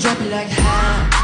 Drop it like high,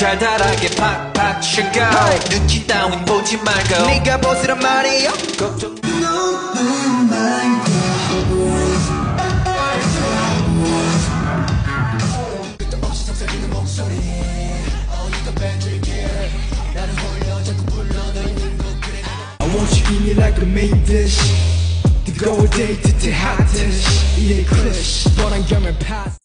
달달하게 팍팍 싱거 눈치 따윈 보지 말고 네가 보스란 말이야 걱정 I want you in me like a main dish. The gold date to the hot dish. 이래 crush. 뻔한 겸을 pass.